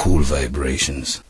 cool vibrations.